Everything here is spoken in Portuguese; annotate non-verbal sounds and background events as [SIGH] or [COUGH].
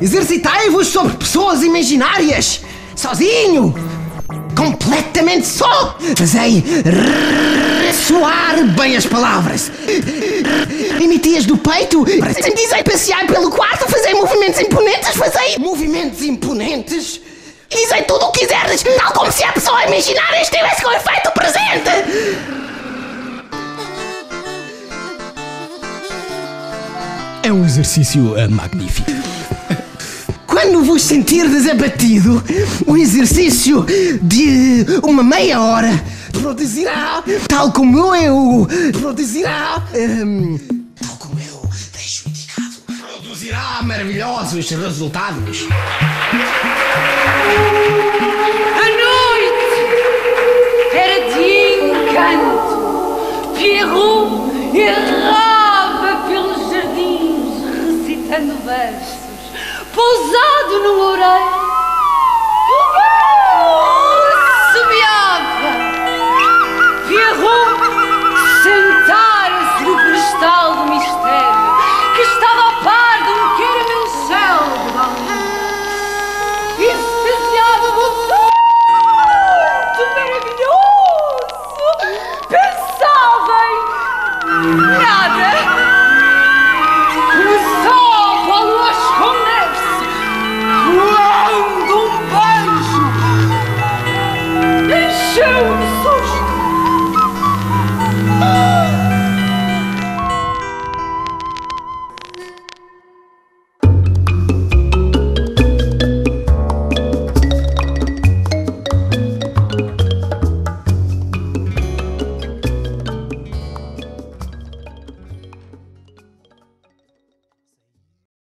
Exercitai-vos sobre pessoas imaginárias! Sozinho! Completamente só! Fazei ressoar bem as palavras! Emitias do peito! Dizei passear pelo quarto! Fazei movimentos imponentes! Fazei movimentos imponentes! Dizei tudo o que quiseres! Tal como se a pessoa imaginária estivesse com efeito presente! É um exercício uh, magnífico. [LAUGHS] Quando vos sentirdes abatido, o exercício de uma meia hora produzirá, tal como eu, produzirá, hum, tal como eu deixo indicado, produzirá maravilhosos resultados. A noite era de encanto. Pierrot errava pelos jardins recitando versos, pousado no loureiro. Subiava. Pierrot sentara-se no cristal do mistério que estava a par de um caramelo baunilha. Extasiado muito maravilhoso! Pensava em nada! Quando um beijo encheu